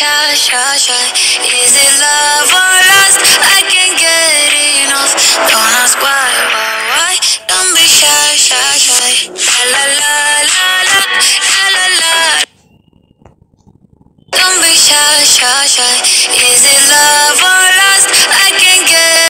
shy, shy, shy. Is it love or lust? I can't get enough. Don't ask why, why, why. Don't be shy, shy, shy. La la la la la la la. Don't be shy, shy, shy. Is it love